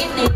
in it